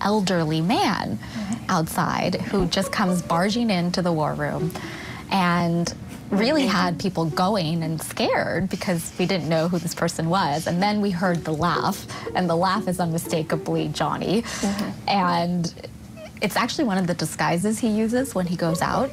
elderly man outside who just comes barging into the war room and really had people going and scared because we didn't know who this person was. And then we heard the laugh, and the laugh is unmistakably Johnny. Mm-hmm. And it's actually one of the disguises he uses when he goes out.